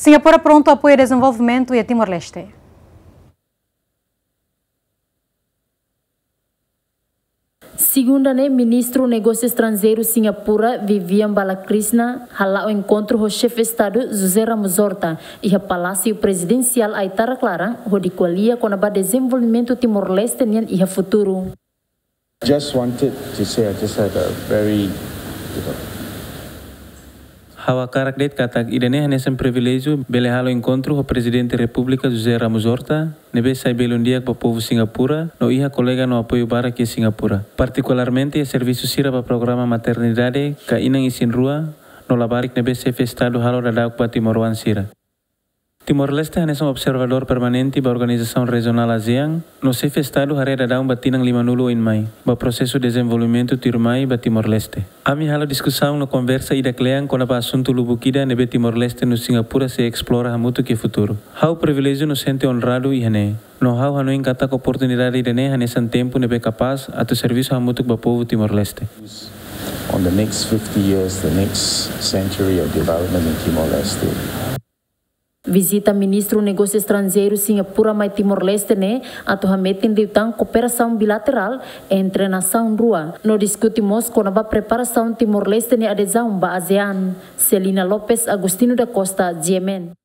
Singapura pronto apoia desenvolvimento e a Timor-Leste. Segunda né, ministro Negócio Estrangeiro Singapura Vivian Balakrishna hala o encontro com o chefe de Estado José Ramos Horta e o Palácio Presidencial Aitara Clara o de colia com o desenvolvimento Timor-Leste e o futuro. Just wanted to say I just had a very you know, Hawa karak det katak idane hanesan privilégio bele halo encontro o presidente da José Ramos Horta nebe sai belum dia para o povo Singapura no iha colega no apoio para que Singapura. Particularmente o serviço sira para programa maternidade ka inang isin rua no labarik nebe chefe estado halo da dak para Timor-Wan sira Timor-Leste é um observador permanente da Organização Regional ASEAN, no chefe Estado hareda dar um batinang lima nulo em mai, ba processo de desenvolvimento tirmai ba Timor-Leste. Ami halo discussão no conversa ida kleang com a assunto lubukida nebe Timor-Leste no Singapura se explora hamutu que futuro. Hau privilégio no sente honrado e hane. No hau hanu kata oportunidade de ne hanesan tempo nebe capaz atu serviço hamutu ba povo Timor-Leste. on the next 50 years, the next century of development in Timor-Leste. Visita ministro Negócio Estrangeiro Singapura mai Timor-Leste né ato hametin diutang cooperação bilateral entre nação rua. No discutimos com a preparação Timor-Leste ne adesão ba ASEAN. Celina Lopes Agostino da Costa, Yemen.